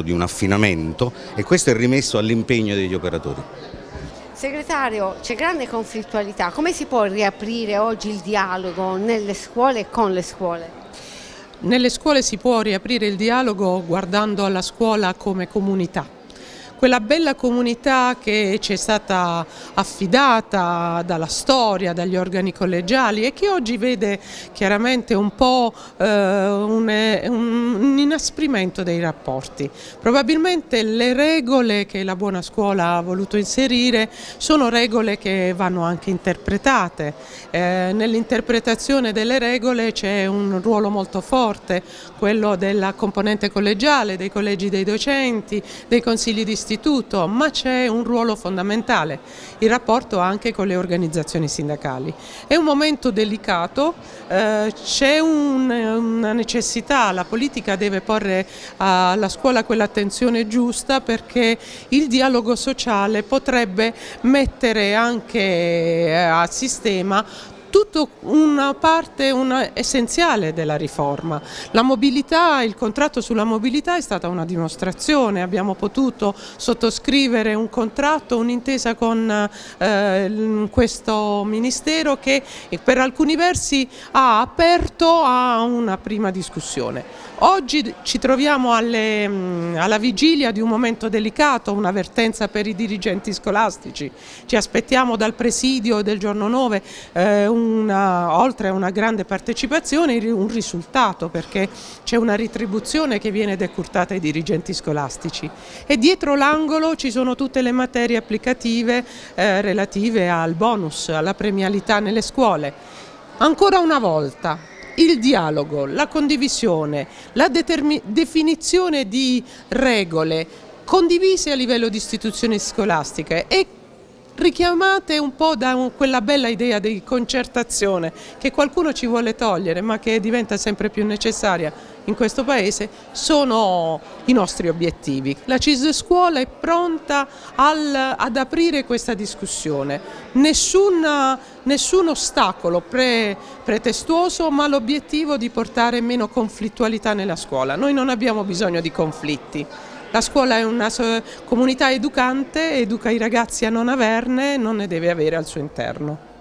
di un affinamento e questo è rimesso all'impegno degli operatori. Segretario, c'è grande conflittualità, come si può riaprire oggi il dialogo nelle scuole e con le scuole? Nelle scuole si può riaprire il dialogo guardando alla scuola come comunità quella bella comunità che ci è stata affidata dalla storia, dagli organi collegiali e che oggi vede chiaramente un po' eh, un, un, inasprimento dei rapporti. Probabilmente le regole che la buona scuola ha voluto inserire sono regole che vanno anche interpretate. Eh, Nell'interpretazione delle regole c'è un ruolo molto forte, quello della componente collegiale, dei collegi dei docenti, dei consigli di istituto istituto, ma c'è un ruolo fondamentale, il rapporto anche con le organizzazioni sindacali. È un momento delicato, eh, c'è un, una necessità, la politica deve porre alla scuola quell'attenzione giusta perché il dialogo sociale potrebbe mettere anche eh, a sistema tutto una parte una essenziale della riforma. La mobilità, il contratto sulla mobilità è stata una dimostrazione, abbiamo potuto sottoscrivere un contratto, un'intesa con eh, questo Ministero che per alcuni versi ha aperto a una prima discussione. Oggi ci troviamo alle, alla vigilia di un momento delicato, un'avvertenza per i dirigenti scolastici. Ci aspettiamo dal presidio del giorno 9 eh, un una, oltre a una grande partecipazione un risultato perché c'è una ritribuzione che viene decurtata ai dirigenti scolastici e dietro l'angolo ci sono tutte le materie applicative eh, relative al bonus, alla premialità nelle scuole. Ancora una volta il dialogo, la condivisione, la definizione di regole condivise a livello di istituzioni scolastiche e richiamate un po' da quella bella idea di concertazione che qualcuno ci vuole togliere ma che diventa sempre più necessaria in questo Paese, sono i nostri obiettivi. La CIS Scuola è pronta al, ad aprire questa discussione, nessun, nessun ostacolo pre, pretestuoso ma l'obiettivo di portare meno conflittualità nella scuola. Noi non abbiamo bisogno di conflitti. La scuola è una comunità educante, educa i ragazzi a non averne, non ne deve avere al suo interno.